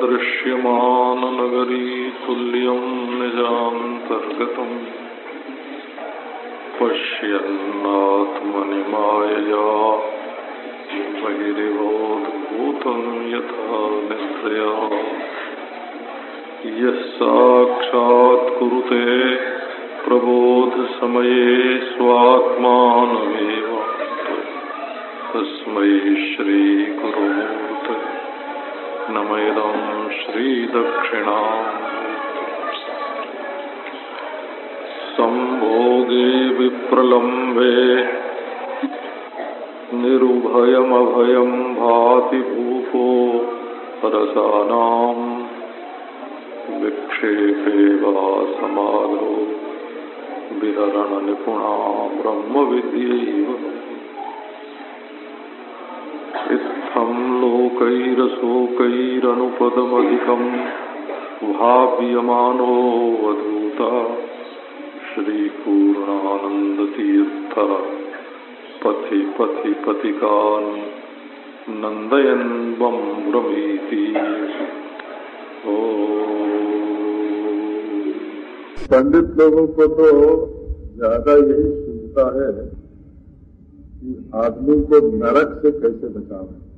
दृश्यमाननगरी तुल्यम् निजान्तर्गतम्। पश्यन्नात्मनिमायया बहिरिवोद्भूतम् यथा निद्रया। यः साक्षात्कुरुते प्रबोधसमये स्वात्मानमेव। तस्मै श्रीगुरुमूर्ते नमैदं संभोगे विप्रलम्बे निरुभयमभयं भाति भूपो रसानाम् विक्षेपे वा समाधो विहरणनिपुणा ब्रह्मविद्यैव। लोकैरशोकैरनुपदमधिकं भाव्यमानोऽवधूता श्रीपूर्णानन्दतीर्थ। पथि पथि पथिकान् नन्दयन् वं ओ। पंडित लोगों को तो ज़्यादा यही सुनता है कि आदमी को नरक से कैसे बचावे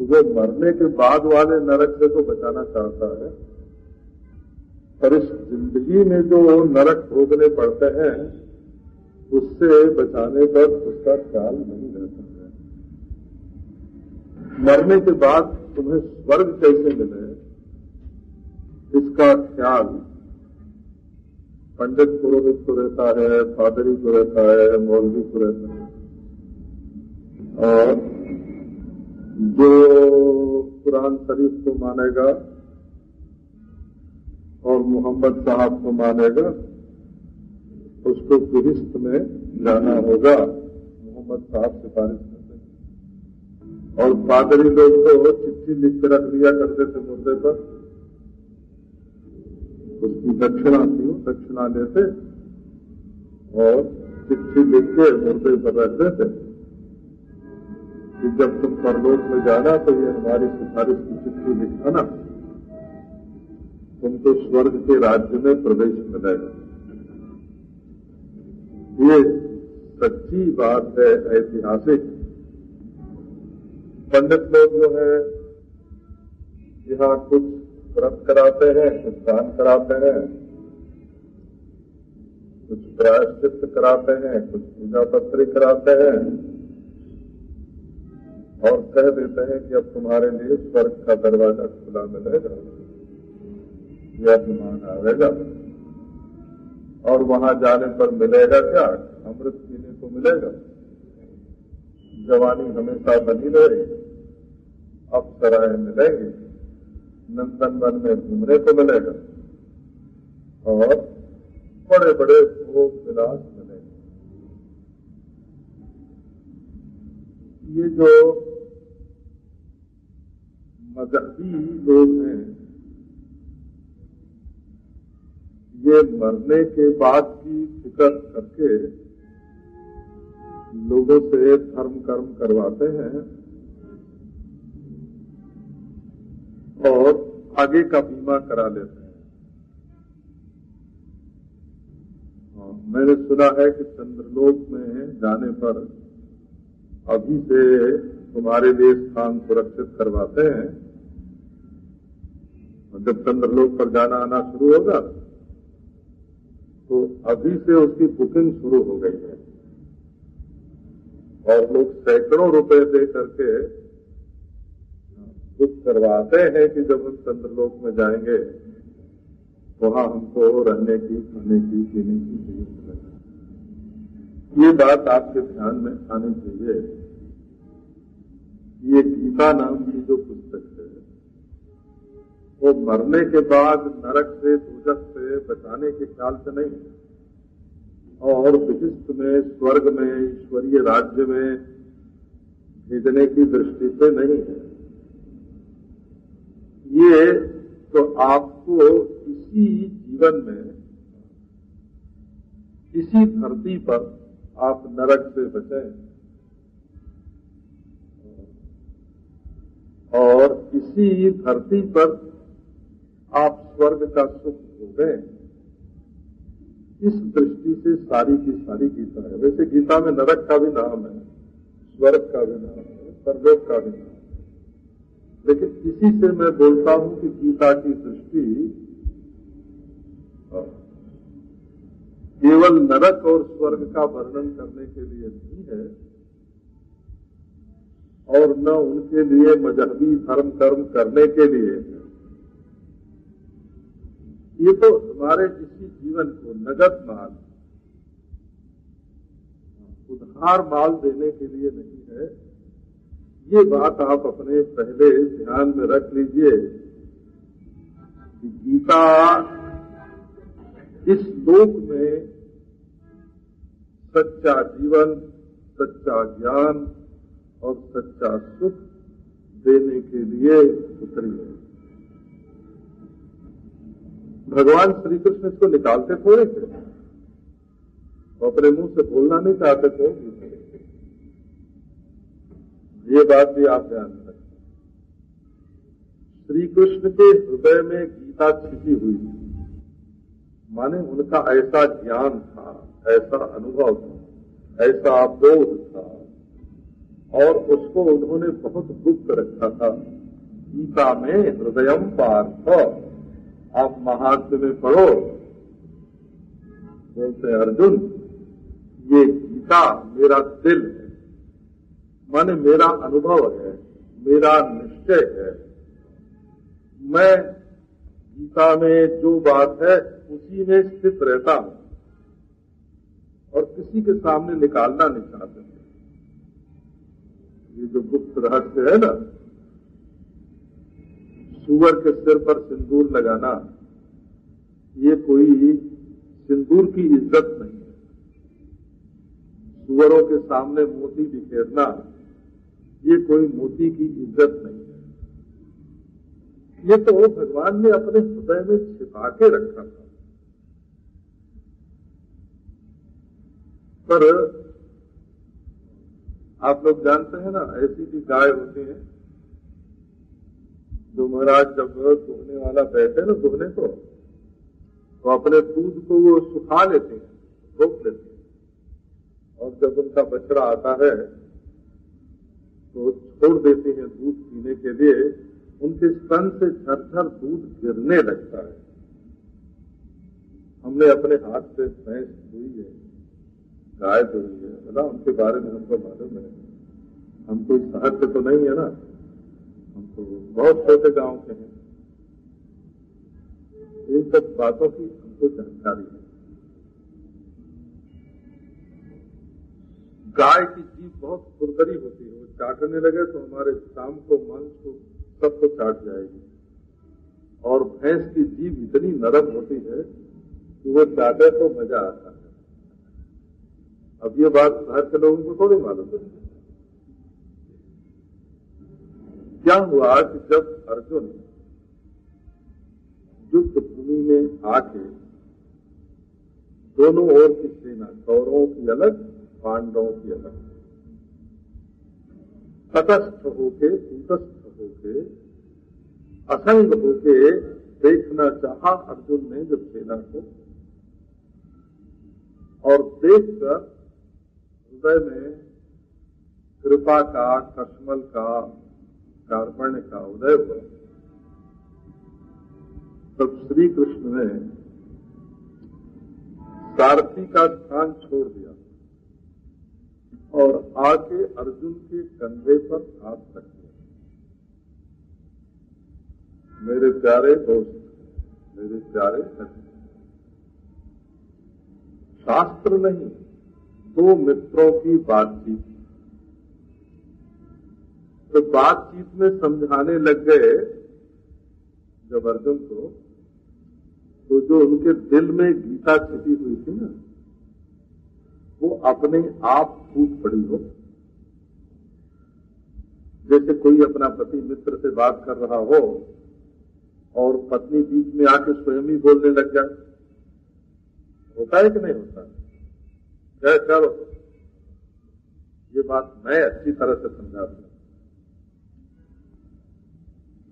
वो मरने के बाद वाले नरक से तो बचाना चाहता है, पर इस ज़िंदगी में जो नरक भोगने पड़ते हैं, उससे बचाने पर उसका ख्याल नहीं रहता है। मरने के बाद तुम्हें स्वर्ग कैसे मिले, इसका ख्याल पंडित पुरोहित को रहता है, फादरी को रहता है, मौलवी को रहता है। और जो कुरान शरीफ को मानेगा और मोहम्मद साहब को मानेगा, उसको फिरिस्त में जाना होगा। मोहम्मद साहब सिफारिश करते और पादरी लोग तो चिट्ठी लिख के रख दिया करते थे मुर्दे पर। उसकी दक्षिणा थी, दक्षिणा लेते और चिट्ठी लिख के मुर्दे पर रखते थे कि जब तुम परलोक में जाना तो ये हमारी सिफारिश की चिट्ठी लिखाना। तुमको स्वर्ग के राज्य में प्रवेश मिलेगा ये सच्ची बात है ऐतिहासिक। पंडित लोग जो है, यहाँ कुछ व्रत कराते हैं, कुछ दान कराते हैं, कुछ प्रायश्चित कराते हैं, कुछ पूजा पत्री कराते हैं। और कह देते हैं कि अब तुम्हारे लिए स्वर्ग का दरवाज़ा खुला मिलेगा यह विमान आएगा और वहाँ जाने पर मिलेगा क्या? अमृत पीने को मिलेगा। जवानी हमेशा बनी रहेगी। अप्सराएँ मिलेंगी। नंदन वन में घूमने को मिलेगा। और बड़े बड़े भोग विलास मिलेंगे। ये जो मजहबी लोग हैं। ये मरने के बाद की फ़िक्र करके लोगों से धर्म कर्म करवाते हैं और आगे का बीमा करा लेते हैं। हाँ, मैंने सुना है कि चंद्रलोक में जाने पर अभी से तुम्हारे लिए स्थान सुरक्षित करवाते हैं। जब चंद्रलोक पर जाना आना शुरू होगा तो अभी से उसकी बुकिंग शुरू हो गई है। और लोग सैकड़ों रुपए दे करके बुक करवाते हैं कि जब हम चंद्रलोक में जाएँगे, वहाँ हमको रहने की, खाने की, पीने की ज़रूरत ये बात आपके ध्यान में आनी चाहिए। ये गीता नाम की जो पुस्तक है, वो मरने के बाद नरक से दूजक से बचाने के ख्याल से नहीं और विशिष्ट में, स्वर्ग में, ईश्वरीय राज्य में भेजने की दृष्टि से नहीं है। ये तो आपको इसी जीवन में, इसी धरती पर आप नरक से बचें। और इसी धरती पर आप स्वर्ग का सुख भोगें इस दृष्टि से सारी की सारी गीता है। वैसे गीता में नरक का भी नाम है, स्वर्ग का भी नाम है, परलोक का भी नाम है। लेकिन इसी से मैं बोलता हूँ कि गीता की दृष्टि केवल नरक और स्वर्ग का वर्णन करने के लिए नहीं है और न उनके लिए मजहबी धर्म कर्म करने के लिए। ये तो हमारे इसी जीवन को नगद माल, उधार माल देने के लिए नहीं है। ये बात आप अपने पहले ध्यान में रख लीजिए कि गीता इस लोक में सच्चा जीवन, सच्चा ज्ञान और सच्चा सुख देने के लिए उतरी है। भगवान श्री कृष्ण इसको निकालते थोड़े थे अपने मुँह से बोलना नहीं चाहते थे। ये बात भी आप ध्यान रखें। श्री कृष्ण के हृदय में गीता छिपी हुई थी। माने उनका ऐसा ज्ञान था, ऐसा अनुभव था, ऐसा बोध था। और उसको उन्होंने बहुत गुप्त रखा था। गीता में हृदय पार्थ। आप महात्म में पढ़ो। बोलते अर्जुन, ये गीता मेरा दिल है। मन मेरा अनुभव है, मेरा निश्चय है। मैं गीता में जो बात है, उसी में स्थित रहता हूँ और किसी के सामने निकालना नहीं चाहते। ये जो गुप्त रहस्य है ना, सुअर के सिर पर सिंदूर लगाना, ये कोई सिंदूर की इज़्ज़त नहीं है। सुअरों के सामने मोती बिखेरना, ये कोई मोती की इज़्ज़त नहीं है। ये तो भगवान ने अपने हृदय में छिपा के रखा था। पर आप लोग जानते हैं ना, ऐसी भी गाय होती है जो महाराज जब दुहने वाला बैठे ना दुहने को तो अपने दूध को वो सुखा लेते हैं, रोक लेते हैं। और जब उनका बछड़ा आता है तो छोड़ देते हैं दूध पीने के लिए, उनके स्तन से झरझर दूध गिरने लगता है। हमने अपने हाथ से भैंस धोई है। गाय धोई है। ना उनके बारे में हमको मालूम है। हम कोई शहर से तो नहीं है ना। हम तो बहुत छोटे गाँव के हैं। इन सब बातों की हमको जानकारी है। गाय की जीव बहुत खुरदरी होती है। वो चाटने लगे तो हमारे शाम को मांस को सबको चाट जाएगी। और भैंस की जीव इतनी नरम होती है कि वो चाटे तो मज़ा आता है। अब ये बात शहर के लोगों को थोड़ी मालूम है क्या हुआ कि जब अर्जुन युद्ध भूमि में आके दोनों ओर की सेना, कौरवों की अलग, पांडवों की अलग, तटस्थ होके कूटस्थ होके, असंग होके देखना चाहा अर्जुन ने जब सेना को, और देखकर हृदय में कृपा का कश्मल का कार्पण्य का उदय हुआ। तब श्री कृष्ण ने सारथी का स्थान छोड़ दिया और आके अर्जुन के कंधे पर हाथ रख दिया। मेरे प्यारे दोस्त, मेरे प्यारे शास्त्र नहीं दो मित्रों की बातचीत। तो बातचीत में समझाने लग गए जब अर्जुन को तो जो उनके दिल में गीता छिपी हुई थी ना, वो अपने आप फूट पड़ी हो। जैसे कोई अपना पति मित्र से बात कर रहा हो और पत्नी बीच में आके स्वयं ही बोलने लग जाए। होता है कि नहीं होता? क्या चलो। ये बात मैं अच्छी तरह से समझा दूँ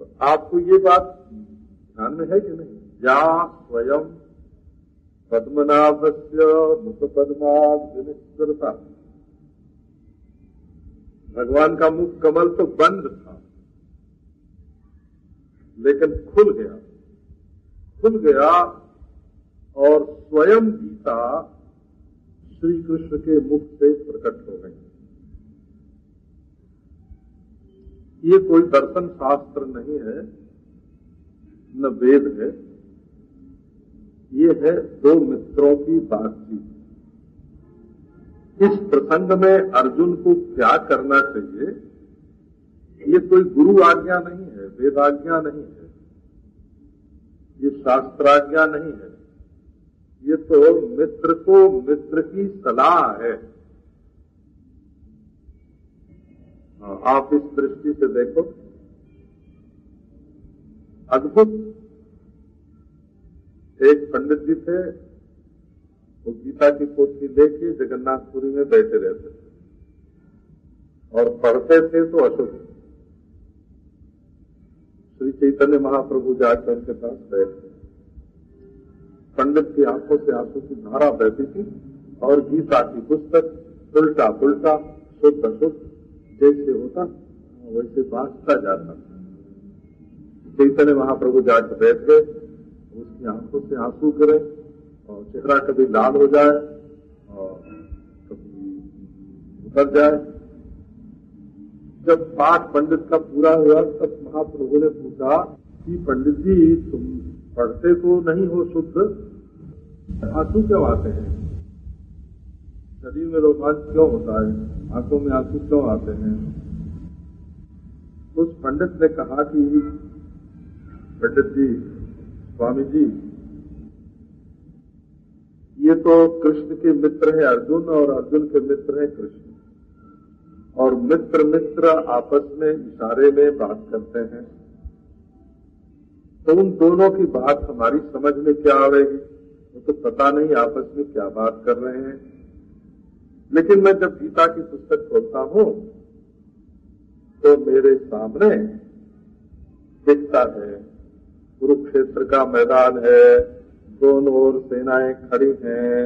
तो आपको ये बात ध्यान में है कि नहीं? या स्वयं पद्मनाभस्य मुख पद्मास्वरता भगवान का मुख कमल तो बंद था, लेकिन खुल गया। खुल गया और स्वयं गीता श्री कृष्ण के मुख से प्रकट हो गई ये कोई दर्शन शास्त्र नहीं है, न वेद है। ये है दो मित्रों की बातचीत। इस प्रसंग में अर्जुन को क्या करना चाहिए, ये कोई गुरु आज्ञा नहीं है, वेदाज्ञा नहीं है। ये शास्त्राज्ञा नहीं है। ये तो मित्र को मित्र की सलाह है। हाँ, आप इस दृष्टि से देखो। अद्भुत। एक पंडित जी थे वो गीता की पोथी लेके जगन्नाथपुरी में बैठे रहते थे। और पढ़ते थे तो अशुभ श्री चैतन्य महाप्रभु जाकर उनके पास बैठे। पंडित की आँखों से आँसू की धारा बहती थी और गीता की पुस्तक उल्टा पुल्टा, शुद्ध अशुद्ध, जैसे होता, वैसे बांटता जाता। चैतन्य महाप्रभु जाकर बैठ गए, उसकी आँखों से आँसू गिरे और चेहरा कभी लाल हो जाए और कभी उतर जाए। जब पाठ पंडित का पूरा हुआ, तब महाप्रभु ने पूछा कि पंडित जी, तुम पढ़ते तो नहीं हो शुद्ध। आँसू क्यों आते हैं? शरीर में रोमांच क्यों होता है? आँखों में आँसू क्यों आते हैं? उस पंडित ने कहा कि, पंडित जी, स्वामी जी, ये तो कृष्ण के मित्र है अर्जुन और अर्जुन के मित्र है कृष्ण। और मित्र मित्र आपस में इशारे में बात करते हैं। तो उन दोनों की बात हमारी समझ में क्या आवेगी? वो तो पता नहीं आपस में क्या बात कर रहे हैं। लेकिन मैं जब गीता की पुस्तक खोलता हूँ तो मेरे सामने दिखता है, कुरुक्षेत्र का मैदान है, दोनों ओर सेनाएँ खड़ी हैं,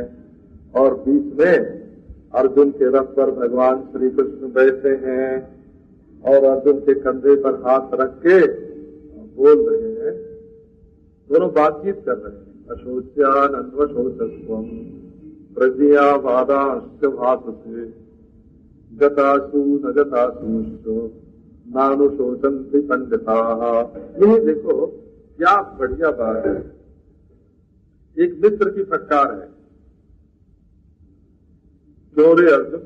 और बीच में अर्जुन के रथ पर भगवान श्री कृष्ण बैठे हैं, और अर्जुन के कंधे पर हाथ रख के बोल रहे हैं दोनों बातचीत कर रहे हैं। अशोच्यान अन्वशोचस्व प्रज्ञा वादाश्च भात से गतासु न गतासु नानुशोचंती पंडिता ये देखो, क्या बढ़िया बात है। एक मित्र की फटकार है। चोरे अर्जुन,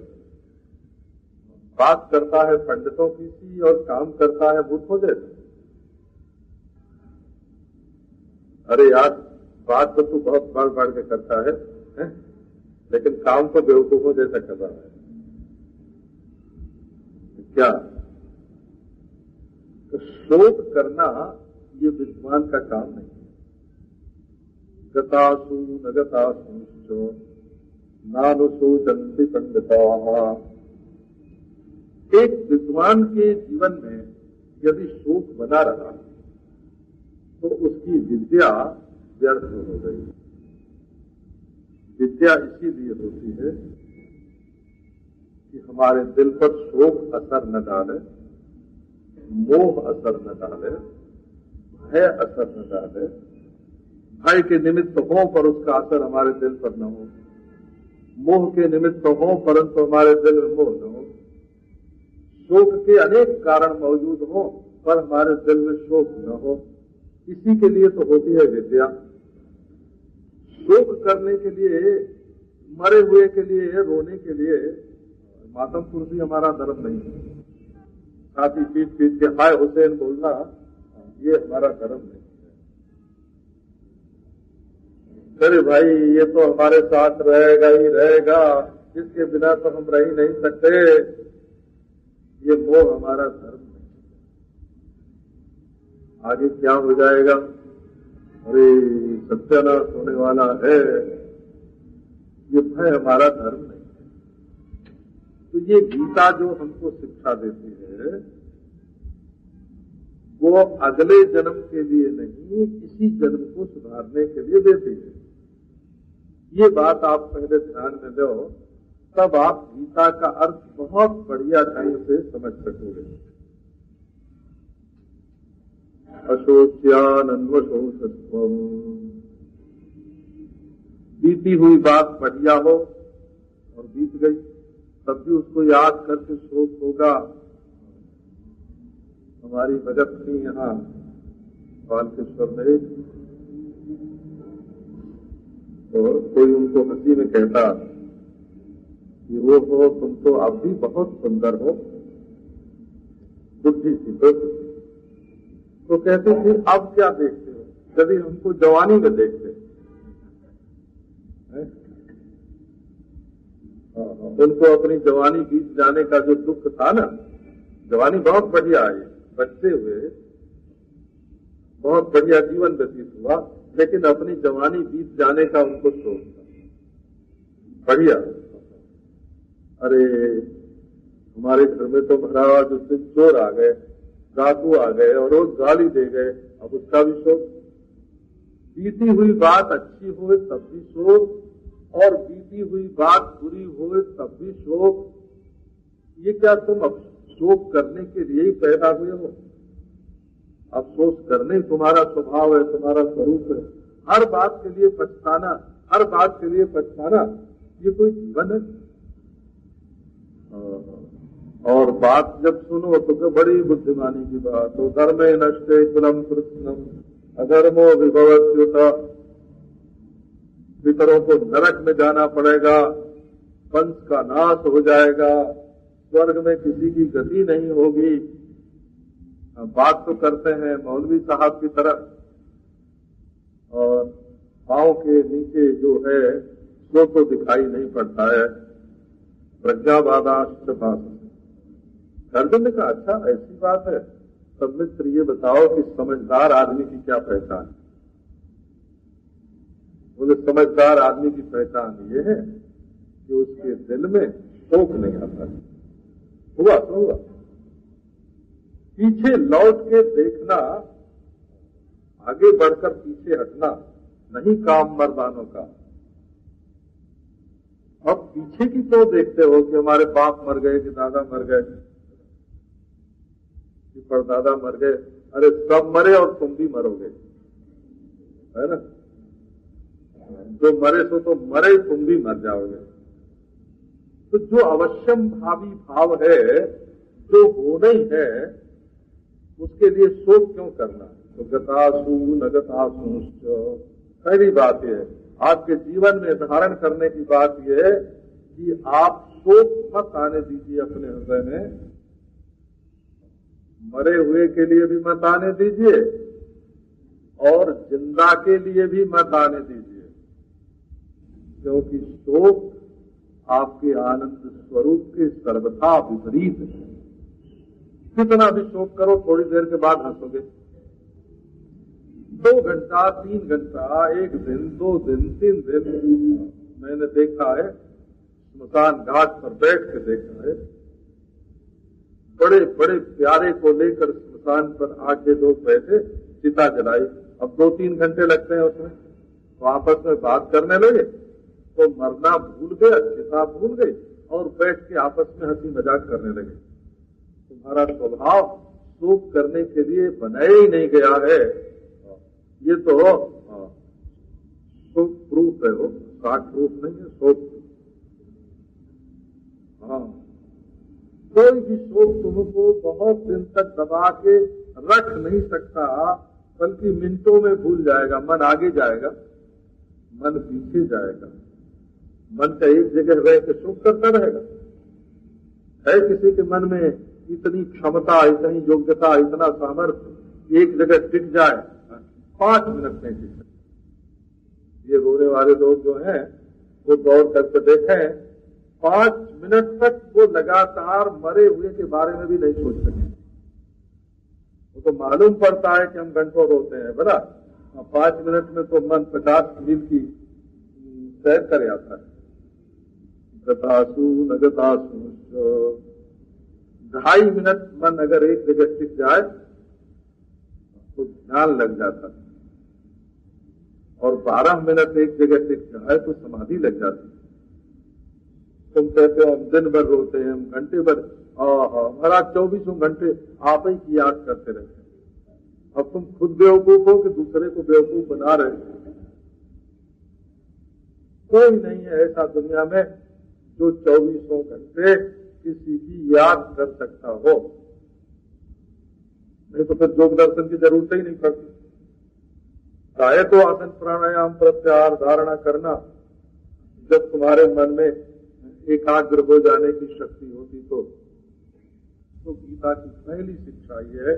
बात करता है पंडितों की सी और काम करता है बुद्धों जैसे। अरे यार बात तो तू बहुत बढ़ बढ़ के करता है, है? लेकिन काम तो बेवकूफों जैसा कर रहा है। क्या? तो शोध करना ये विद्वान का काम नहीं है। गतासु न गतासु नानुसूचंती पंडिता। एक विद्वान के जीवन में यदि शोक बना रहा तो उसकी विद्या व्यर्थ हो गई। विद्या इसीलिए होती है कि हमारे दिल पर शोक असर न डाले, मोह असर न डाले, भय असर न डाले। भय के निमित्त हो पर उसका असर हमारे दिल पर न हो। मोह के निमित्त हो परंतु हमारे दिल में मोह न हो। शोक के अनेक कारण मौजूद हो, पर हमारे दिल में शोक न हो। इसी के लिए तो होती है विद्या। शोक करने के लिए, मरे हुए के लिए, रोने के लिए मातम कुर्सी हमारा धर्म नहीं है। ही पीट पीट के हाय हुसैन बोलना, ये हमारा धर्म नहीं है। अरे भाई, ये तो हमारे साथ रहेगा ही रहेगा इसके बिना तो हम रह ही नहीं सकते। ये मोह हमारा धर्म आगे क्या हो जाएगा? अरे, सत्यानाश होने वाला है। ये भय हमारा धर्म नहीं है। तो ये गीता जो हमको शिक्षा देती है, वो अगले जन्म के लिए नहीं, इसी जन्म को सुधारने के लिए देती है। ये बात आप पहले ध्यान में लो, तब आप गीता का अर्थ बहुत बढ़िया ढंग से समझ सकोगे। अशोच्यान अन्वशोषत्व बीती हुई बात बढ़िया हो और बीत गई, तब भी उसको याद करके शोक होगा। हमारी भगत थी यहाँ बालकेश्वर में तो कोई उनको हँसी में कहता कि वो हो तुम तो अब भी बहुत सुंदर हो। बुद्धि थी तो कहते थे अब क्या देखते हो? यदि हमको जवानी में देखते उनको अपनी जवानी बीत जाने का जो दुख था ना, जवानी बहुत बढ़िया आई। बच्चे हुए, बहुत बढ़िया जीवन व्यतीत हुआ, लेकिन अपनी जवानी बीत जाने का उनको शोक था। बढ़िया। अरे, हमारे घर में तो महाराज उस दिन चोर आ गए। डाकू आ गए और रोज गाली दे गए। अब उसका भी शोक। बीती हुई बात अच्छी हो तब भी शोक, और बीती हुई बात बुरी हो तब भी शोक। ये क्या तुम अब शोक करने के लिए ही पैदा हुए हो? अफसोस करने तुम्हारा स्वभाव है, तुम्हारा स्वरूप है। हर बात के लिए पछताना, हर बात के लिए पछताना। ये कोई जीवन है। और बात जब सुनो तो बड़ी बुद्धिमानी की बात हो। धर्म नष्ट कुलम कृष्णम अधर्मो विभवत्युत। पितरों को नरक में जाना पड़ेगा। पंच का नाश हो जाएगा। स्वर्ग में किसी की गति नहीं होगी। बात तो करते हैं मौलवी साहब की तरफ़। और पाँव के नीचे जो है वो तो दिखाई नहीं पड़ता है। प्रज्ञावादाश्च भाषा अर्जुन ने कहा अच्छा ऐसी बात है। सब मित्र ये बताओ कि समझदार आदमी की क्या पहचान बोले, समझदार आदमी की पहचान ये है कि उसके दिल में शोक नहीं आता। हुआ तो हुआ। पीछे लौट के देखना, आगे बढ़कर पीछे हटना नहीं काम मर्दानों का। अब पीछे की तो देखते हो कि हमारे बाप मर गए कि दादा मर गए। परदादा मर गए। अरे सब मरे और तुम भी मरोगे। है ना? जो मरे सो तो मरे, तुम भी मर जाओगे। तो जो अवश्यम भावी भाव है, जो ही है, उसके लिए शोक क्यों करना? तो गतासु न गतासु पहली बात यह आपके जीवन में धारण करने की बात यह कि आप शोक मत आने दीजिए अपने हृदय में। मरे हुए के लिए भी मत आने दीजिए और ज़िंदा के लिए भी मत आने दीजिए। क्योंकि शोक आपके आनंद स्वरूप के सर्वथा विपरीत है। कितना भी शोक करो, थोड़ी देर के बाद हंसोगे। दो घंटा, तीन घंटा, एक दिन, दो दिन, तीन दिन। मैंने देखा है, स्मशान घाट पर बैठ के देखा है बड़े बड़े, प्यारे को लेकर स्मशान पर आके लोग बैठे, चिता जलाई। अब दो तीन घंटे लगते हैं उसमें। तो आपस में बात करने लगे तो मरना भूल गए चिता भूल गई, और बैठ के आपस में हँसी मज़ाक करने लगे। तुम्हारा स्वभाव शोक करने के लिए बनाया ही नहीं गया है। ये तो शोक प्रूफ है वो साठ प्रूफ नहीं है, शोक। हाँ। कोई भी शोक तुमको बहुत दिन तक दबा के रख नहीं सकता, बल्कि मिनटों में भूल जाएगा, मन आगे जाएगा, मन पीछे जाएगा। मन का एक जगह रह के शोक करता रहेगा। है किसी के मन में इतनी क्षमता, इतनी योग्यता, इतना सामर्थ्य, एक जगह टिक जाए, पाँच मिनट में टिक ये रोने वाले लोग जो हैं, वो दौड़ करके देखे पाँच मिनट तक वो लगातार मरे हुए के बारे में भी नहीं सोच सके। वो तो मालूम पड़ता है कि हम घंटों रोते हैं, बना? पाँच मिनट में तो मन पचास मील की सैर कर आता है। गतासु न गतासु ढाई मिनट मन अगर एक जगह टिक जाए तो ध्यान लग जाता और बारह मिनट एक जगह टिक जाए तो समाधि लग जाती तुम कहते हो हम दिन भर रोते हैं, हम घंटे भर हमारा चौबीसों घंटे आप ही की याद करते रहते हैं। अब तुम खुद बेवकूफ़ हो कि दूसरे को बेवकूफ़ बना रहे हो? कोई नहीं है ऐसा दुनिया में जो चौबीसों घंटे किसी की याद कर सकता हो। नहीं तो फिर योग दर्शन की ज़रूरत ही नहीं पड़ती। चाहे तो आसन प्राणायाम प्रत्याहार धारणा करना, जब तुम्हारे मन में एकाग्र हो जाने की शक्ति होती तो तो गीता की पहली शिक्षा यह है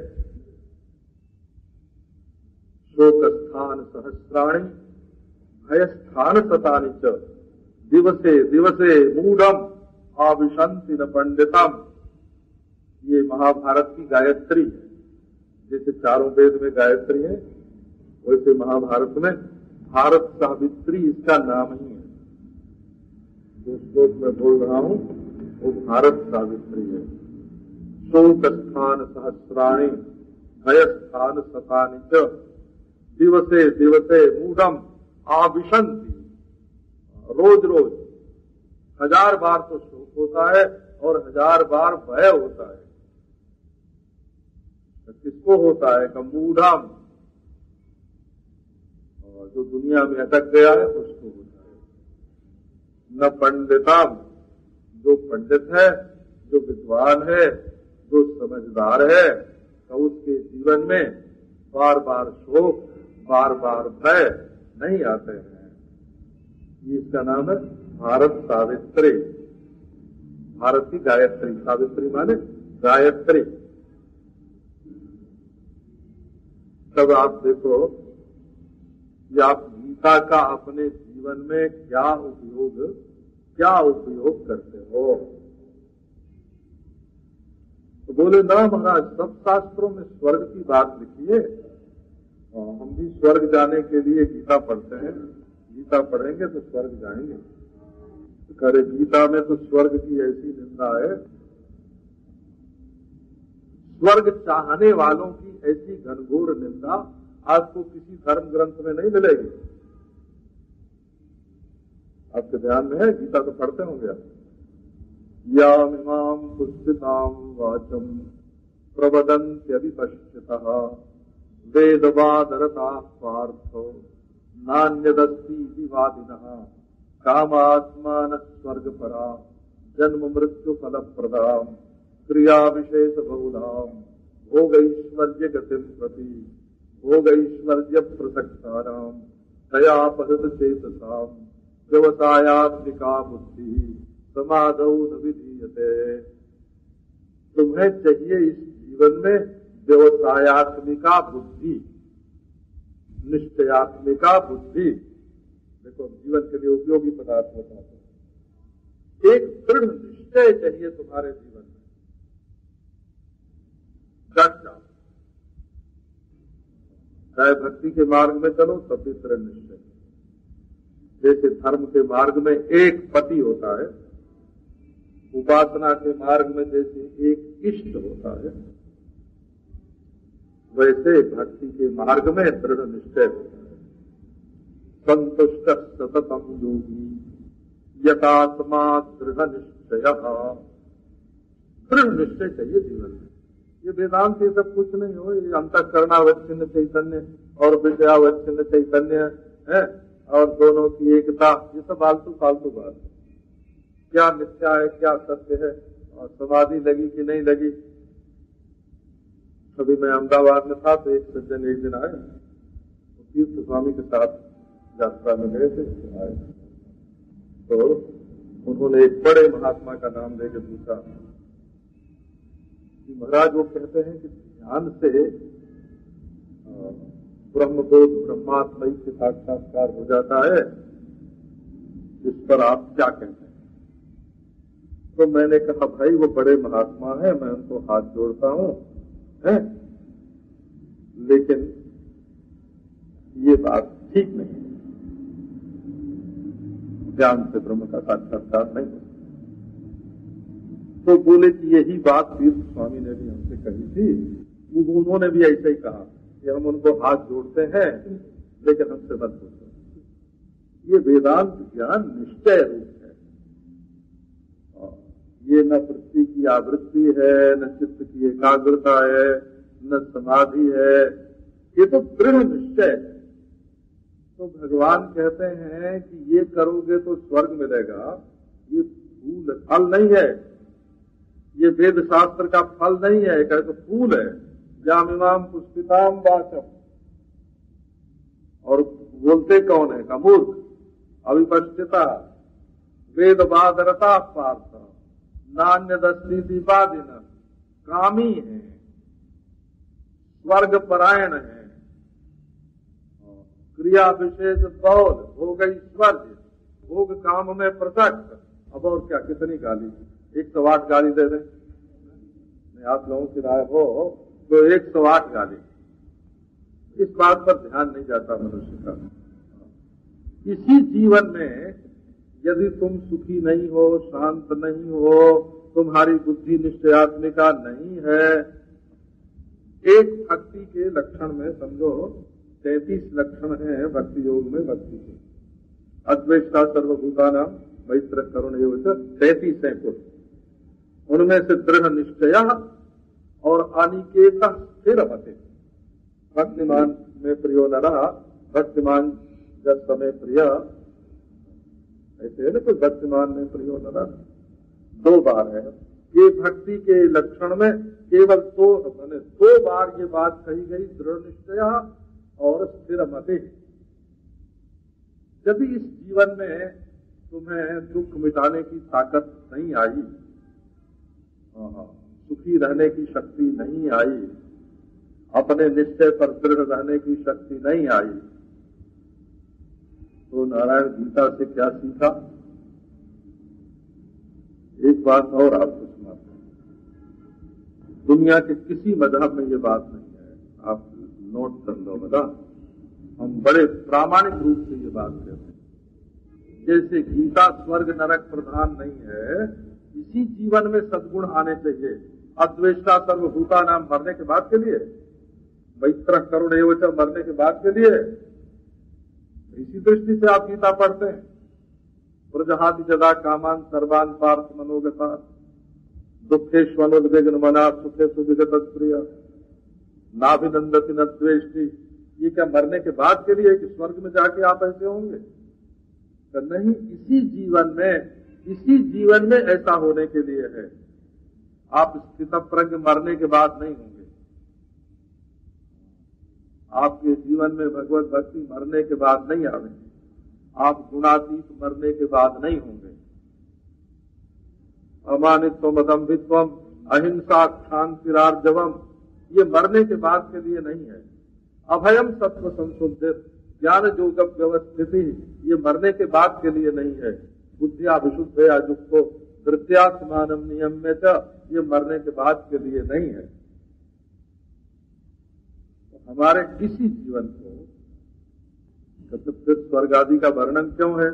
शोक स्थान सहस्राणी भय स्थान सतानी च, दिवसे दिवसे मूढ़म अविशंति न पंडितम ये महाभारत की गायत्री है जैसे चारों वेद में गायत्री है, वैसे महाभारत में भारत सावित्री इसका नाम ही है। जो श्लोक में बोल रहा हूँ, वो भारत सावित्री है। शोक स्थान सहस्राणी भय स्थान सतानी च। दिवसे दिवसे मूढ़म आविशंति रोज रोज हज़ार बार तो शोक होता है और हज़ार बार भय होता है। तो किसको होता है? मूढ़म जो दुनिया में अटक गया है, उसको होता है। न पंडितम। जो पंडित है, जो विद्वान है, जो समझदार है तो उसके जीवन में बार बार शोक बार बार भय नहीं आते हैं। इसका नाम है भारत सावित्री। भारत की गायत्री। सावित्री माने गायत्री। तब आप देखो कि आप गीता का अपने जीवन में क्या उपयोग क्या उपयोग करते हो? तो बोले ना महाराज, सब शास्त्रों में स्वर्ग की बात लिखी है। हम भी स्वर्ग जाने के लिए गीता पढ़ते हैं। गीता पढ़ेंगे तो स्वर्ग जाएँगे। तो करे गीता में तो स्वर्ग की ऐसी निंदा है। स्वर्ग चाहने वालों की ऐसी घनघोर निंदा आपको किसी धर्म ग्रंथ में नहीं मिलेगी। आपके ध्यान में है? गीता तो पढ़ते होंगे आप। या इमाम पुस्तिताम वाचम प्रवदंत्यभिपश्चित वेदवादरता पार्थ नान्यदस्ती वादिन कामात्मान स्वर्ग परा जन्म मृत्यु फल प्रदाम क्रिया विशेष बहुलाम भोग ऐश्वर्य गतिम प्रति भोग ऐश्वर्य पृथक्ताराम दयापहृत चेतसाम व्यवसायात्मिका बुद्धि समाधौ न तुम्हें चाहिए इस जीवन में व्यवसायत्मिका बुद्धि निश्चयात्मिका बुद्धि देखो, जीवन के लिए उपयोगी पदार्थ होता है। एक दृढ़ निश्चय चाहिए तुम्हारे जीवन में। चाहे भक्ति के मार्ग में चलो तब भी दृढ़ निश्चय। जैसे धर्म के मार्ग में एक पति होता है, उपासना के मार्ग में जैसे एक इष्ट होता है, वैसे भक्ति के मार्ग में दृढ़ निश्चय होता है। संतुष्ट सततम योगी, यथात्मा दृढ़ निश्चय। दृढ़ निश्चय चाहिए जीवन में। ये वेदांत ये सब कुछ नहीं हो, ये अंतकरणावच्छिन्न चैतन्य और विद्यावच्छिन्न चैतन्य है। और दोनों की एकता, ये सब फालतू फालतू बात है। क्या मिथ्या है, क्या सत्य है? और समाधि लगी कि नहीं लगी? कभी मैं अहमदाबाद में था तो एक सज्जन एक दिन आए। तीर्थ स्वामी के साथ यात्रा में गए थे, आए। तो उन्होंने एक बड़े महात्मा का नाम लेकर पूछा। कि महाराज, वो कहते हैं कि ध्यान से ब्रह्मबोध ब्रह्मात्मा के साक्षात्कार हो जाता है, इस पर आप क्या कहते हैं? तो मैंने कहा, भाई, वो बड़े महात्मा है, मैं उनको हाथ जोड़ता हूँ, है? लेकिन ये बात ठीक नहीं ज्ञान से ब्रह्म का साक्षात्कार नहीं तो बोले कि यही बात तीर्थ स्वामी ने भी हमसे कही थी उन्होंने भी ऐसे ही कहा। कि हम उनको हाथ जोड़ते हैं, लेकिन हमसे मत पूछो। ये वेदांत ज्ञान निश्चय रूप है। और ये न वृत्ति की आवृत्ति है, न चित्त की एकाग्रता है, न समाधि है। ये तो दृढ़ निश्चय है। तो भगवान कहते हैं कि ये करोगे तो स्वर्ग मिलेगा। ये फूल, फल नहीं है। ये वेद शास्त्र का फल नहीं है कहे तो फूल है। जामिमाम पुष्पिताम वाचम और बोलते कौन है? का मूर्ख अविपस्थिता वेद बादरता पार्थ। नान्य दस्ती दीपादिन कामी है। स्वर्ग परायण है। क्रिया विशेष हो गई स्वर्ग भोग काम में प्रसक्त अब और क्या? कितनी गाली? एक सौ आठ गाली दे दें। आप लोगों की राय हो। तो एक सौ आठ गाली इस बात पर ध्यान नहीं जाता मनुष्य का। इसी जीवन में यदि तुम सुखी नहीं हो, शांत नहीं हो, तुम्हारी बुद्धि निश्चयात्मिका नहीं है, एक भक्ति के लक्षण में समझो, तैतीस लक्षण है भक्ति योग में भक्ति के। अद्वैता सर्वभूता नाम मैत्र करुण योग तैतीस है कुल। उनमें से दृढ़ निश्चय और अनिकेत स्थिर मते भक्तिमान में प्रियो न रहा भक्तिमान जब समय प्रिय। ऐसे है ना कोई भक्तिमान में प्रियो न रहा दो बार है। ये भक्ति के लक्षण में केवल दो मैंने दो बार ये बात कही गई दृढ़ निश्चय और स्थिर मते। यदि इस जीवन में तुम्हें दुख मिटाने की ताकत नहीं आई सुखी रहने की शक्ति नहीं आई। अपने निश्चय पर दृढ़ रहने की शक्ति नहीं आई। तो नारायण गीता से क्या सीखा? एक बात और आपको सुनाते दुनिया के किसी मज़हब में ये बात नहीं है। आप नोट कर लो बता। हम बड़े प्रामाणिक रूप से ये बात कहते हैं। जैसे गीता स्वर्ग नरक प्रधान नहीं है, इसी जीवन में सदगुण आने चाहिए। अद्वेष्टा सर्वभूता नाम मरने के बाद के लिए। मैत्र करुण एवं मरने के बाद के लिए। इसी दृष्टि से आप गीता पढ़ते हैं। प्रजहाति जदा कामान सर्वान पार्थ मनोगता दुखेश्वनुद्विग्न मना, सुखे सुविगत प्रिय। नाभिनंदती न द्वेष्टि। ये क्या मरने के बाद के लिए कि स्वर्ग में जाके आप ऐसे होंगे? तो नहीं, इसी जीवन में, इसी जीवन में ऐसा होने के लिए है। आप स्थित प्रज्ञ मरने के बाद नहीं होंगे। आपके जीवन में भगवत भक्ति मरने के बाद नहीं आवेंगे आप गुणातीत मरने के बाद नहीं होंगे। अमानित्व मदम्भित्व अहिंसा क्षांतिरार्जवम ये मरने के बाद के लिए नहीं है। अभयम सत्व संशोधित ज्ञान जोग व्यवस्थिति ये मरने के बाद के लिए नहीं है। बुद्धिया विशुद्ध या युक्तो वृत्यात्मान नियम में ये मरने के बाद के लिए नहीं है। तो हमारे किसी जीवन को फिर स्वर्ग आदि का वर्णन क्यों है?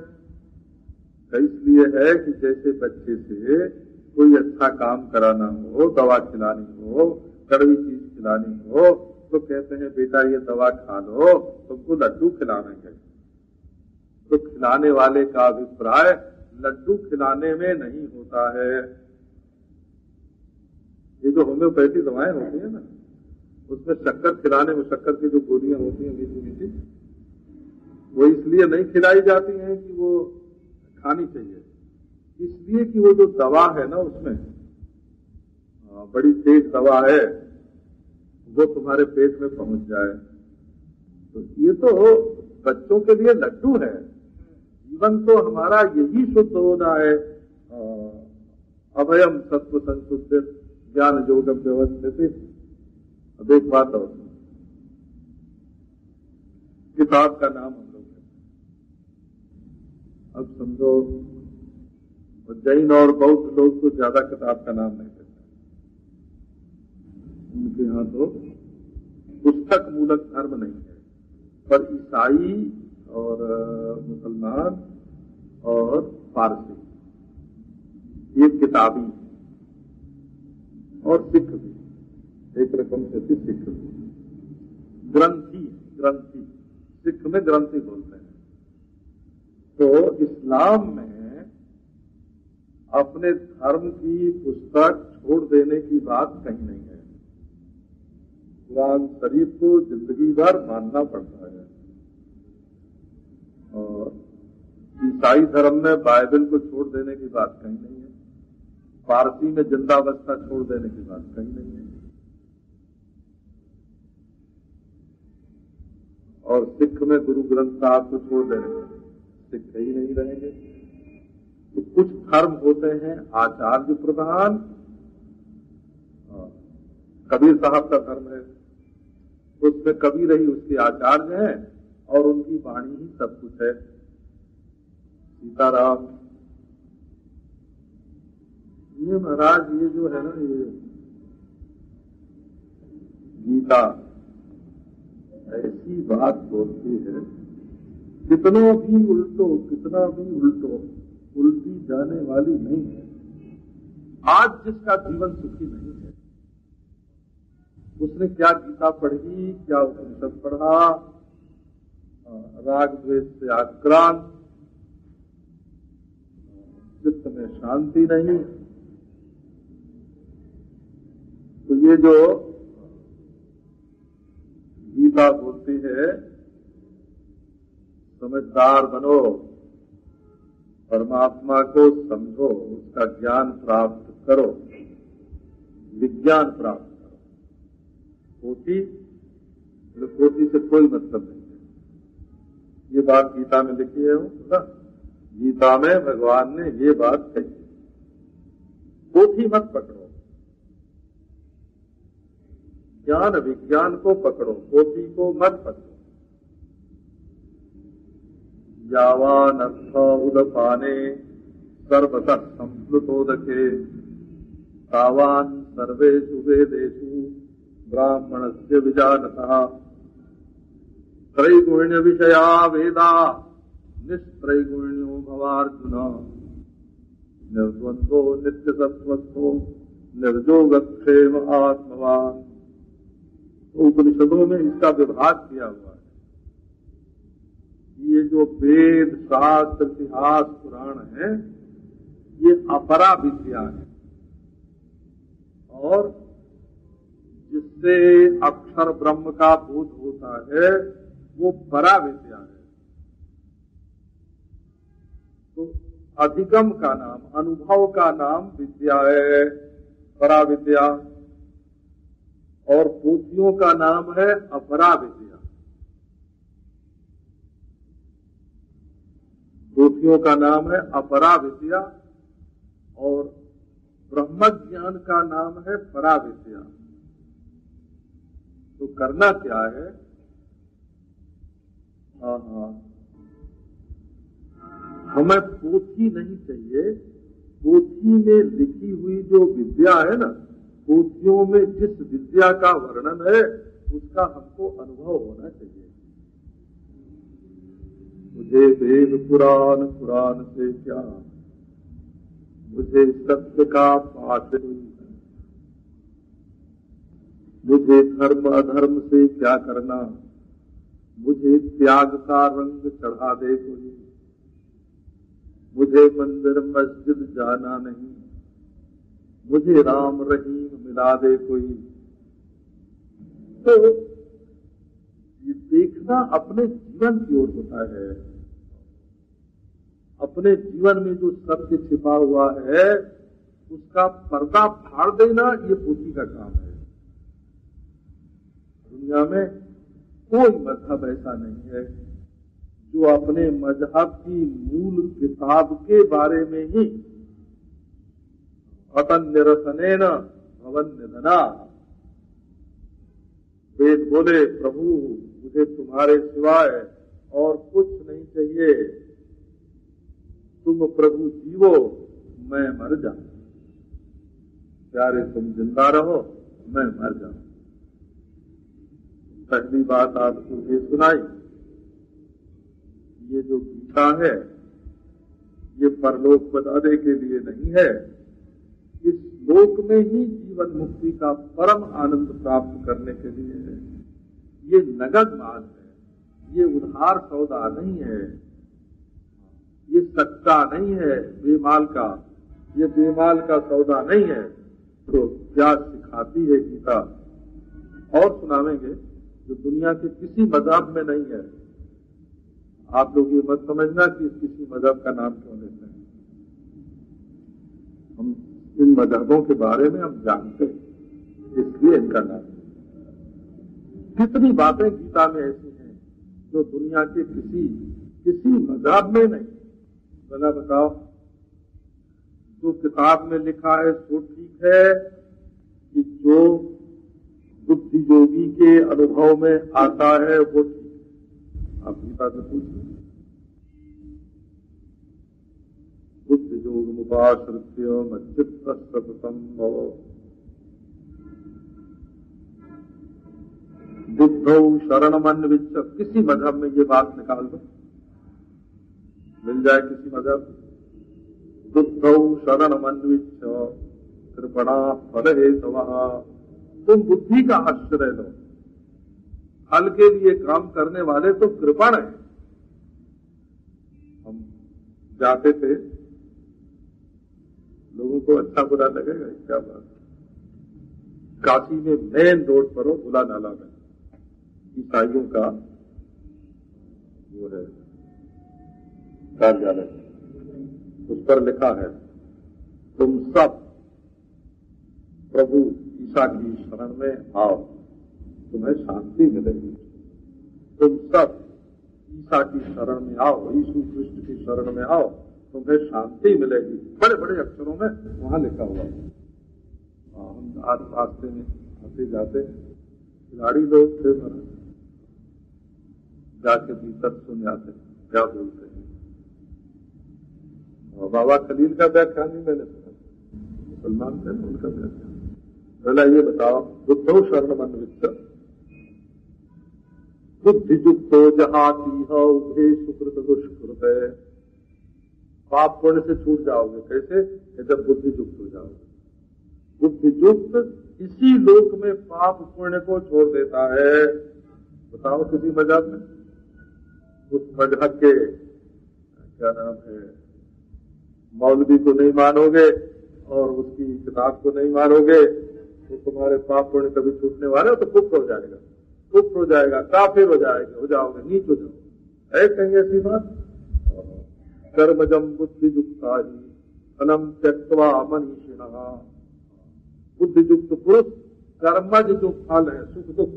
तो इसलिए है कि जैसे बच्चे से कोई अच्छा काम कराना हो, दवा खिलानी हो, कड़वी चीज़ खिलानी हो तो कहते हैं, बेटा, ये दवा खा लो, तुमको लड्डू खिलाएँगे तो खिलाने वाले का अभिप्राय, लड्डू खिलाने में नहीं होता है। ये जो होम्योपैथी दवाएँ होती है ना, उसमें शक्कर खिलाने में शक्कर की जो गोलियाँ होती हैं, मीठी मीठी, वो इसलिए नहीं खिलाई जाती हैं कि वो खानी चाहिए। इसलिए कि वो जो दवा है ना उसमें बड़ी तेज दवा है, वो तुम्हारे पेट में पहुँच जाए। तो ये तो बच्चों के लिए लड्डू है। जीवन तो हमारा यही शुद्ध होना है। अभयम सत्व संशुद्ध ज्ञान योगम व्यवस्थित अब एक बात और। किताब का नाम हम लोग अब समझो जैन और बौद्ध लोग तो ज़्यादा किताब का नाम नहीं करते उनके यहाँ तो पुस्तक मूलक धर्म नहीं है। पर ईसाई और मुसलमान और पारसी। ये किताबी और सिख भी। एक रकम से थी सिख भी। ग्रंथि ग्रंथि। सिख में ग्रंथि बोलते हैं। तो इस्लाम में अपने धर्म की पुस्तक छोड़ देने की बात कहीं नहीं है। कुरान शरीफ को ज़िंदगी भर मानना पड़ता है। और ईसाई धर्म में बाइबल को छोड़ देने की बात कहीं नहीं है। फारसी में जिंदावस्था छोड़ देने की बात कहीं नहीं है। और सिख में गुरु ग्रंथ साहब को छोड़ देने सिख ही नहीं रहेंगे। तो कुछ धर्म होते हैं, आचार्य प्रधान। कबीर साहब का धर्म है। उसमें कबीर ही उसके आचार्य हैं और उनकी वाणी ही सब कुछ है। सीताराम ये महाराज, ये जो है ना, ये गीता, ऐसी बात बोलती है, कितना भी उल्टो, कितना भी उल्टो, उल्टी जाने वाली नहीं है। आज जिसका जीवन सुखी नहीं है, उसने क्या गीता पढ़ी, क्या उपनिषद पढ़ा, राग द्वेष से आक्रांत, चित्त में शांति नहीं तो ये जो गीता बोलती है, समझदार बनो, परमात्मा को समझो, उसका ज्ञान प्राप्त करो, विज्ञान प्राप्त करो। पोथी पोथी से कोई मतलब नहीं है। ये बात गीता में लिखी है ना गीता में भगवान ने ये बात कही। पोथी मत पकड़ो। ज्ञान विज्ञान को पकड़ो पोथी को मत पकड़ो। यावान उदपाने, सर्वतः संस्कृतोदके तावान सर्वेषु वेदेषु ब्राह्मण से विजानतः त्रैगुण्य विषया वेदा, निस्त्रैगुण्यो भवार्जुन। निर्द्वंदो नित्य तत्वस्थो निर्जोगक्षेम आत्मवान। उपनिषदों में इसका विभाग किया हुआ है। ये जो वेद, शास्त्र, इतिहास, पुराण है, ये अपरा विद्या है। और जिससे अक्षर ब्रह्म का बोध होता है, वो परा विद्या है। तो अधिगम का नाम, अनुभव का नाम विद्या है, परा विद्या। और पोथियों का नाम है अपरा विद्या पोथियों का नाम है अपरा विद्या और ब्रह्म ज्ञान का नाम है परा विद्या तो करना क्या है? हाँ हाँ हमें पोथी नहीं चाहिए। पोथी में लिखी हुई जो विद्या है ना पोथियों में जिस विद्या का वर्णन है, उसका हमको अनुभव होना चाहिए। मुझे वेद पुराण पुराण से क्या मुझे सत्य का पाठ मुझे धर्म अधर्म से क्या करना मुझे त्याग का रंग चढ़ा दे कोई? मुझे मंदिर, मस्जिद जाना नहीं? मुझे राम रहीम मिला दे कोई। तो ये देखना अपने जीवन की ओर होता है। अपने जीवन में जो सत्य छिपा हुआ है, उसका पर्दा फाड़ देना ये बुद्धि का काम है। दुनिया में कोई मज़हब ऐसा नहीं है जो अपने मज़हब की मूल किताब के बारे में ही अतन निरसने न भवन निधना वेद बोले, प्रभु, मुझे तुम्हारे सिवाय और कुछ नहीं चाहिए। तुम प्रभु जीवो, मैं मर जा प्यारे, तुम ज़िंदा रहो, मैं मर जाऊँ। पहली बात आपको ये सुनाई। ये जो गीता है, ये परलोक बताने के लिए नहीं है। इस लोक में ही जीवन मुक्ति का परम आनंद प्राप्त करने के लिए है। ये नगद माल है। ये उधार सौदा नहीं है। ये सच्चा नहीं है बेमाल का। ये बेमाल का सौदा नहीं है। तो क्या सिखाती है गीता। और सुनावेंगे जो दुनिया के किसी मज़हब में नहीं है। आप लोग ये मत समझना कि किसी मज़हब का नाम क्यों लेते हैं। हम इन मजहबों के बारे में हम जानते हैं। इसलिए इनका नाम कितनी बातें गीता में ऐसी हैं जो दुनिया के किसी किसी मज़हब में नहीं। बना बताओ, जो किताब में लिखा है, सो ठीक है कि जो बुद्धि योगी के अनुभव में आता है, वो ठीक है। आप गीता से पूछिए। बुद्धि योग मुपाश्रित्य मच्चित सततम भव। बुद्ध शरण मन किसी मज़हब में ये बात निकाल दो। मिल जाए किसी मज़हब बुद्ध शरण मन कृपणा फल हे तुम बुद्धि का आश्रय लो। फल के लिए काम करने वाले तो कृपण है। हम जाते थे लोगों को अच्छा बुरा लगेगा, क्या बात काशी में मेन रोड पर हो बुला नाला में ईसाइयों का वो है कार्यालय उस पर लिखा है, तुम सब प्रभु ईसा की शरण में आओ, तुम्हें शांति मिलेगी। तुम सब ईसा की शरण में आओ, यीशु कृष्ण की शरण में आओ तुम्हें शांति मिलेगी। बड़े बड़े अक्षरों में वहाँ लिखा हुआ हम आज रास्ते में आते जाते खिलाड़ी लोग थे महाराज जाके भीतर सुन जाते क्या बोलते हैं। बाबा खलील का व्याख्यान ही मैंने मुसलमान थे उनका व्याख्यान। पहला ये बताओ, बुद्धो शरण मन वित्त बुद्धि युक्तो जहाती उभे सुकृत दुष्कृत। है पाप पुण्य से छूट जाओगे, कैसे? जब बुद्धि हो जाओगे। बुद्धि युक्त इसी लोक में पाप पुण्य को छोड़ देता है। बताओ किसी मज़ाक में? उस मज़हब के, क्या नाम है, मौलवी को नहीं मानोगे और उसकी किताब को नहीं मानोगे तो तुम्हारे पाप पुण्य कभी छूटने वाले हो तो कुप्र हो जाएगा। कुप्र हो जाएगा, काफिर हो जाएगा, हो जाओगे, नीच हो जाओगे। है कहेंगे ऐसी बात? कर्मजम बुद्धि युक्ता ही अनम त्यक्वा मनीषिण। बुद्धि युक्त पुरुष, कर्मज जो फल है सुख दुख।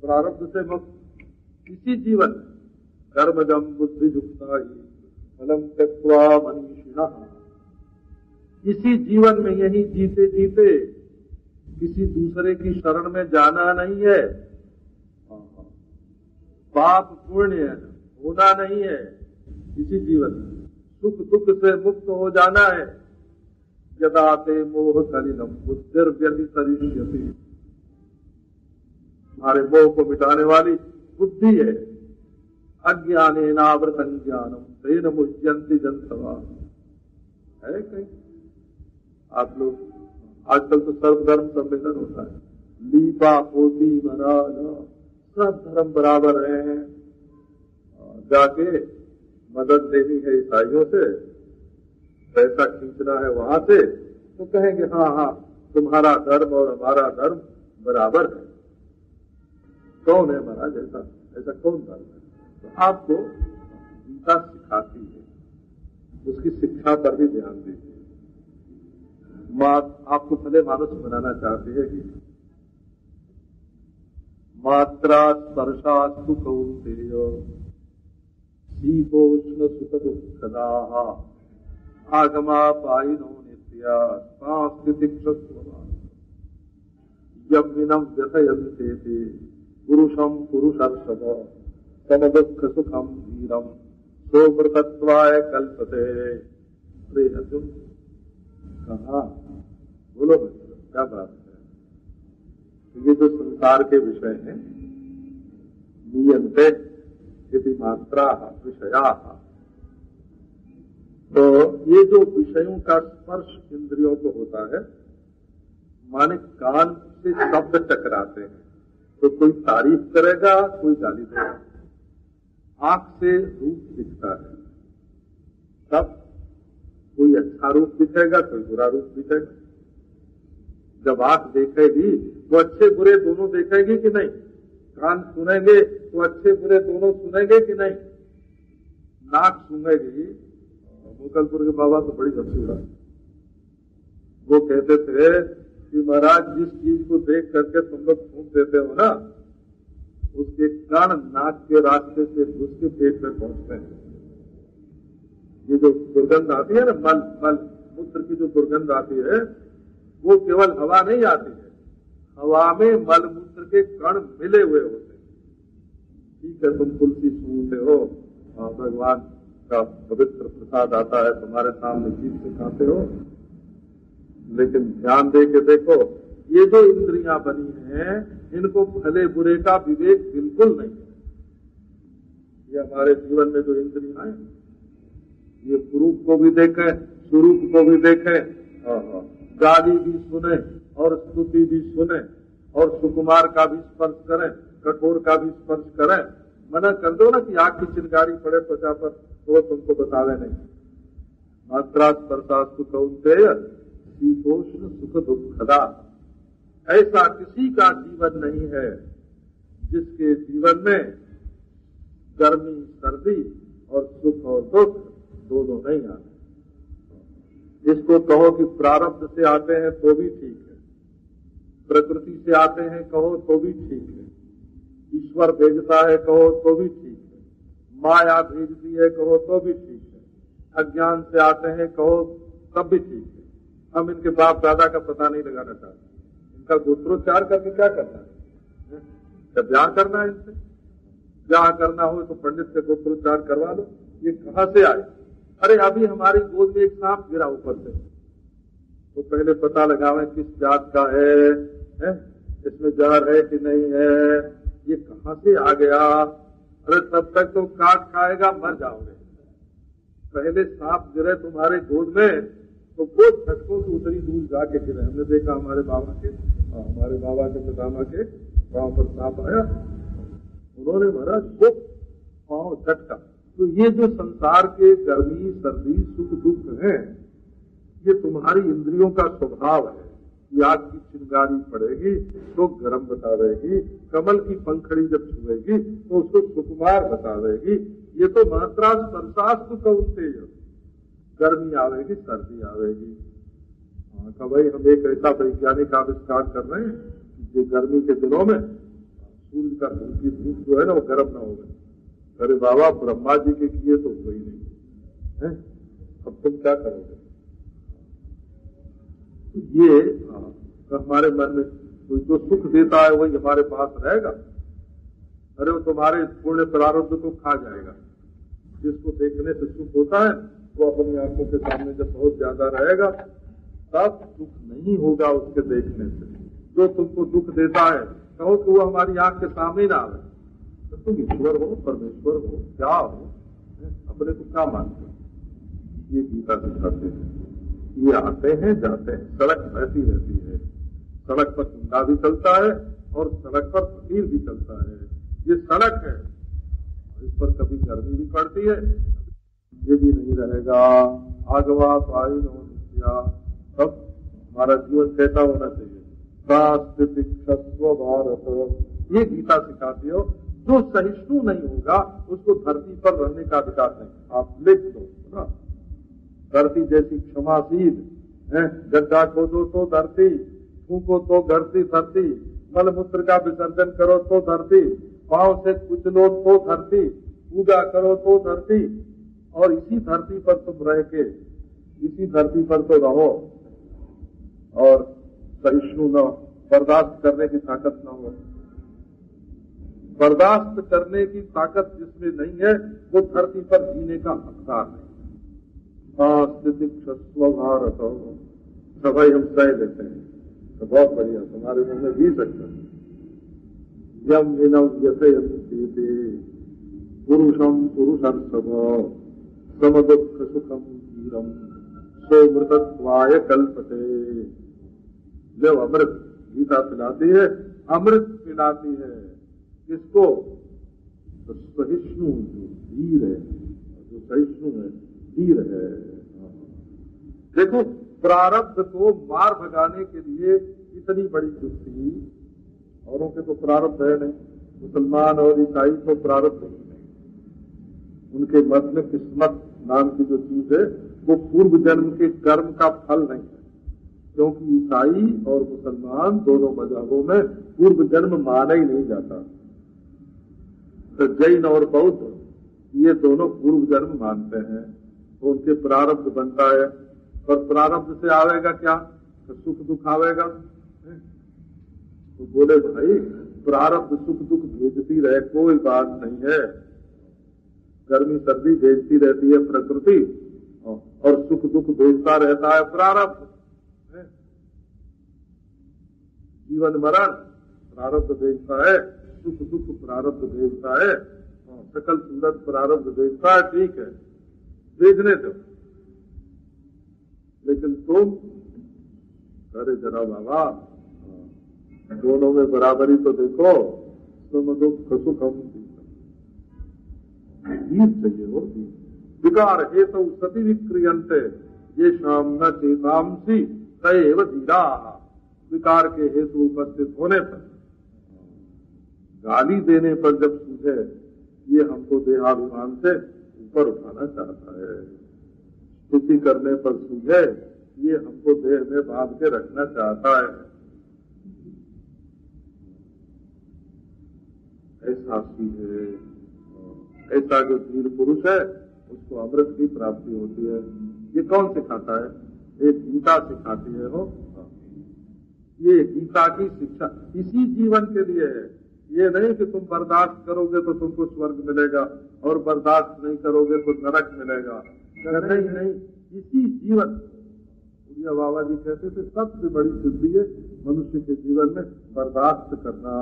प्रारब्ध से मुक्त। इसी जीवन कर्मजम बुद्धि युक्ता ही अनम त्यक्वा मनीषिण। इसी जीवन में यही जीते जीते किसी दूसरे की शरण में जाना नहीं है। पाप पुण्य होना नहीं है। इसी जीवन। सुख दुख से मुक्त हो जाना है। यदाते मोह कलिनम बुद्धिर व्यतिरिष्यति हमारे मोह को मिटाने वाली बुद्धि है। अज्ञान नावृत ज्ञानम तेन मुह्यंती जनसभा। है कहीं? आप लोग, आजकल तो सर्वधर्म सम्मेलन होता है। लीपा पोती महाराज सब धर्म बराबर है, जाके मदद लेनी है ईसाइयों से, पैसा खींचना है वहाँ से तो कहेंगे हाँ हाँ तुम्हारा धर्म और हमारा धर्म बराबर है। कौन है महाराज? ऐसा ऐसा कौन धर्म है? तो आपको गीता सिखाती है। उसकी शिक्षा पर भी ध्यान दीजिए मात आपको भले मानस बनाना चाहती है कि मात्रा स्पर्शा सुख दुखदा आगमा पाइनो नित्या सांस्कृतिक यमिनम व्यथयन्ते थे पुरुषम पुरुषर्षभ तम दुख सुखम धीरम सोमृतत्वाय कल्पते। अरे अर्जुन कहा? बोलो क्या बात है? ये जो संसार के विषय हैं, नियंत्रित यदि मात्रा विषया। तो ये जो विषयों का स्पर्श इंद्रियों को होता है, माने कान से शब्द टकराते हैं। तो कोई तारीफ़ करेगा, कोई गाली देगा। आँख से रूप दिखता है। तब कोई अच्छा रूप दिखेगा, कोई बुरा रूप दिखेगा। जब आँख देखेगी तो अच्छे बुरे दोनों देखेगी कि नहीं? कान सुनेंगे तो अच्छे बुरे दोनों सुनेंगे कि नहीं? नाक सुनेगी मुगलपुर के बाबा तो बड़ी अच्छी वो कहते थे कि महाराज, जिस चीज़ को देख करके तुम लोग फूक देते हो ना, उसके कण नाक के रास्ते से घुस के पेट में पहुँचते हैं। ये जो दुर्गंध आती है ना, मल मल, मूत्र की जो दुर्गंध आती है, वो केवल हवा नहीं आती है। हवा में मल, मूत्र के कण मिले हुए होते हैं। ठीक है तुम तुलसी सूंघते हो। भगवान का पवित्र प्रसाद आता है, तुम्हारे सामने चीज़ से खाते हो। लेकिन ध्यान दे के देखो, ये जो इंद्रियाँ बनी हैं, इनको भले बुरे का विवेक बिल्कुल नहीं है। ये हमारे जीवन में जो इंद्रिया है, ये स्वरूप को भी देखे स्वरूप को भी देखे। गाली भी सुने और स्तुति भी सुने और सुकुमार का भी स्पर्श करें। कठोर का भी स्पर्श करें। मना कर दो ना कि आग की चिनगारी पड़े त्वचा पर तो तुमको बतावे नहीं। मात्रा स्पर्शास्तु कौनते शीतोष्ण सुख दुखदा ऐसा किसी का जीवन नहीं है, जिसके जीवन में गर्मी, सर्दी और सुख और दुख दोनों नहीं आते। इसको कहो कि प्रारब्ध से आते हैं तो भी ठीक है। प्रकृति से आते हैं कहो तो भी ठीक है। ईश्वर भेजता है कहो तो भी ठीक है। माया भेजती है कहो तो भी ठीक है। अज्ञान से आते हैं कहो तब भी ठीक है। हम इनके बाप दादा का पता नहीं लगाना चाहते। इनका गोत्रोच्चार करके क्या करना है? क्या ब्याह करना है इनसे। ब्याह करना हो तो पंडित से गोत्रोच्चार करवा लो। ये कहाँ से आए? अरे अभी हमारी गोद में एक सांप गिरा ऊपर से। तो पहले पता लगावे किस जात का है, है? इसमें जहर है कि नहीं है? ये कहाँ से आ गया? अरे तब तक तो काट खाएगा मर जाओगे। पहले सांप गिरे तुम्हारे गोद में तो वो झटकों की उतरी दूर जाके गिरे। हमने देखा हमारे बाबा के हाँ, हमारे बाबा के पितामा के गाँव पर सांप आया। उन्होंने भरा वो पाँव झटका। तो ये जो संसार के गर्मी सर्दी सुख दुख है ये तुम्हारी इंद्रियों का स्वभाव है। आग की चिंगारी पड़ेगी तो गर्म बता देगी कमल की पंखड़ी जब छुएगी तो उसको सुकुमार बता देगी ये तो मात्रा स्पर्शास्त्र कौनते गर्मी आवेगी, सर्दी आवेगी। हाँ तो भाई, हम एक ऐसा वैज्ञानिक आविष्कार कर रहे हैं जो गर्मी के दिनों में सूर्य का धूप धूप जो है ना, वो गर्म ना होगा अरे बाबा, ब्रह्मा जी के किए तो वही नहीं। है? अब तुम क्या करोगे? ये तो हमारे मन में कोई जो सुख देता है वही हमारे पास रहेगा। अरे, वो तुम्हारे पूर्ण प्रारब्ध को खा जाएगा। जिसको देखने से सुख होता है, वो अपनी आँखों के सामने जब बहुत ज़्यादा रहेगा, तब सुख नहीं होगा उसके देखने से। जो तुमको दुख देता है, कहो कि वो हमारी आँख के सामने ना आवे। तो तुम ईश्वर हो, परमेश्वर हो, क्या हो, अपने को क्या मानते हो? ये गीता सिखाते हैं। ये आते हैं, जाते हैं। सड़क बहती रहती है। सड़क पर कुंडा भी चलता है और सड़क पर फकीर भी चलता है। ये सड़क है। इस पर कभी गर्मी भी पड़ती है। ये भी नहीं रहेगा। आगवा वायु नित्या तब हमारा जीवन कैसा होना चाहिए? भारत। ये गीता सिखाती हो, जो सहिष्णु नहीं होगा, उसको धरती पर रहने का अधिकार नहीं। आप लिख दो। ना धरती जैसी क्षमाशील है? गड्ढा खोदो तो धरती, फूको तो धरती धरती मल मूत्र का विसर्जन करो तो धरती, पाँव से कुचलो तो धरती, पूजा करो तो धरती, और इसी धरती पर तुम रह के, इसी धरती पर तो रहो, और सहिष्णु न, बर्दाश्त करने की ताकत न हो। बर्दाश्त करने की ताकत जिसमें नहीं है, वो धरती पर जीने का हकदार नहीं। स्थिति स्व भारत सभाई हम सह लेते हैं। तो बहुत बढ़िया, तुम्हारे मुँह में भी सकते यम विनम यथे पुरुषम पुरुषर्षभ सम दुख सुखम धीरम सो मृतत्वाय कल्पते। जब अमृत गीता पिलाती है, अमृत पिलाती है। किसको? तो सहिष्णु जो धीर है, जो सहिष्णु है। धीर है। देखो, प्रारब्ध को मार भगाने के लिए इतनी बड़ी युक्ति औरों के तो प्रारब्ध है नहीं। मुसलमान और ईसाई को प्रारब्ध ही। नहीं उनके मत में किस्मत नाम की जो चीज़ है, वो पूर्व जन्म के कर्म का फल नहीं है। क्योंकि ईसाई और मुसलमान दोनों मजहबों में पूर्व जन्म माना ही नहीं जाता। तो जैन और बौद्ध, ये दोनों पूर्व जन्म मानते हैं। तो उनके प्रारब्ध बनता है। और प्रारब्ध से आवेगा क्या? तो सुख दुख आवेगा। तो बोले, भाई, प्रारब्ध सुख दुख भेजती रहे, कोई बात नहीं है। गर्मी सर्दी भेजती रहती है प्रकृति, और सुख दुख भेजता रहता है प्रारब्ध। जीवन मरण, प्रारब्ध भेजता है, सुख दुख प्रारब्ध भेजता है, सकल सूरत प्रारब्ध भेजता है, ठीक है। भेजने दो। लेकिन तुम, अरे जरा बाबा दोनों में बराबरी तो देखो तुम दुख, सुख हम धीर चाहिए वो विकार हे तो सती विक्रियंते ये शाम न चेतामसी तय धीरा विकार के हेतु उपस्थित होने पर। गाली देने पर जब सूझे, ये हमको देहाभिमान से ऊपर उठाना चाहता है। स्तुति करने पर सूझे, ये हमको देह में बाँध के रखना चाहता है। ऐसा सूझे, ऐसा जो धीर पुरुष है, उसको अमृत की प्राप्ति होती है। ये कौन सिखाता है? एक गीता सिखाती है, हो? ये गीता की शिक्षा इसी जीवन के लिए है। ये नहीं कि तुम बर्दाश्त करोगे तो तुमको स्वर्ग मिलेगा, और बर्दाश्त नहीं करोगे तो नरक मिलेगा। नहीं नहीं, इसी जीवन बाबा जी कहते थे, सबसे बड़ी सिद्धि है मनुष्य के जीवन में बर्दाश्त करना।